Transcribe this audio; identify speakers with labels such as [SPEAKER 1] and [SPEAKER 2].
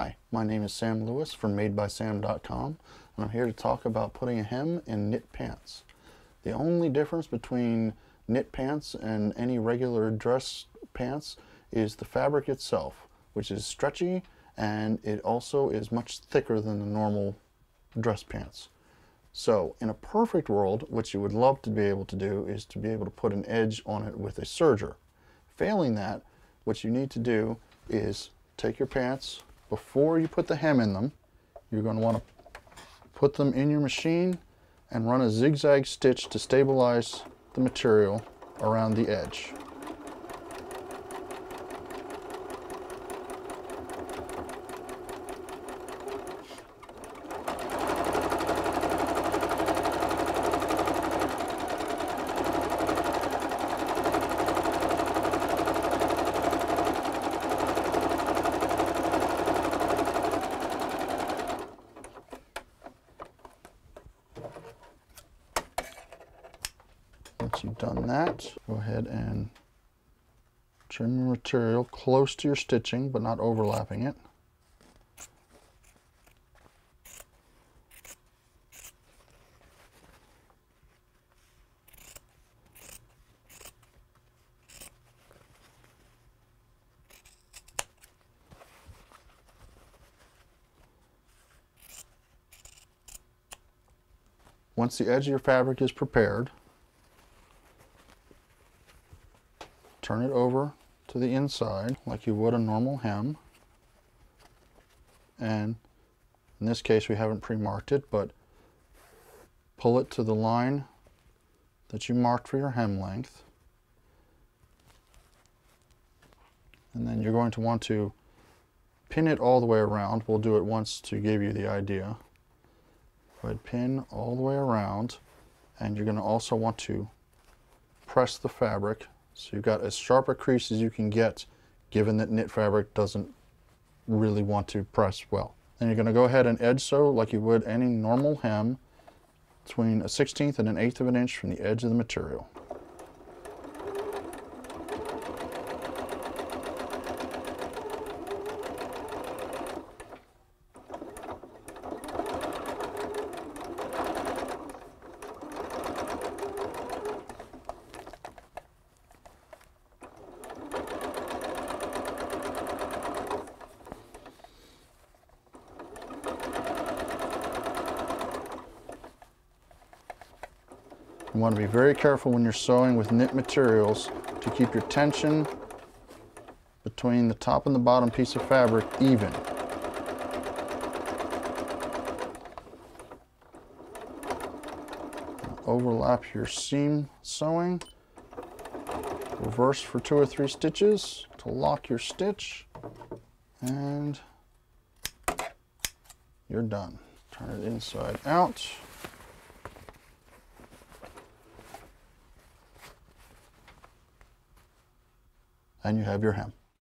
[SPEAKER 1] Hi, my name is Sam Lewis from MadeBySam.com and I'm here to talk about putting a hem in knit pants. The only difference between knit pants and any regular dress pants is the fabric itself, which is stretchy and it also is much thicker than the normal dress pants. So in a perfect world, what you would love to be able to do is to be able to put an edge on it with a serger. Failing that, what you need to do is take your pants, before you put the hem in them, you're going to want to put them in your machine and run a zigzag stitch to stabilize the material around the edge. Once you've done that, go ahead and trim your material close to your stitching, but not overlapping it. Once the edge of your fabric is prepared, turn it over to the inside like you would a normal hem. And in this case, we haven't pre-marked it, but pull it to the line that you marked for your hem length. And then you're going to want to pin it all the way around. We'll do it once to give you the idea. Ahead, pin all the way around. And you're going to also want to press the fabric so you've got as sharp a crease as you can get, given that knit fabric doesn't really want to press well. Then you're going to go ahead and edge sew like you would any normal hem between a 16th and an eighth of an inch from the edge of the material. You want to be very careful when you're sewing with knit materials to keep your tension between the top and the bottom piece of fabric even. Overlap your seam sewing. Reverse for two or three stitches to lock your stitch. And you're done. Turn it inside out. And you have your hem.